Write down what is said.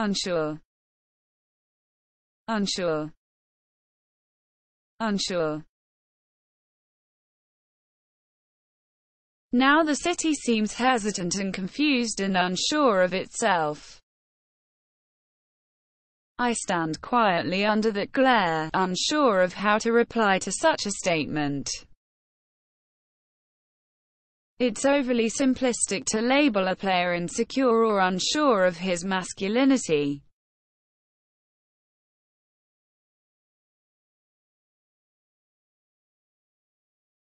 unsure, unsure, unsure. Now the city seems hesitant and confused and unsure of itself. I stand quietly under that glare, unsure of how to reply to such a statement. It's overly simplistic to label a player insecure or unsure of his masculinity.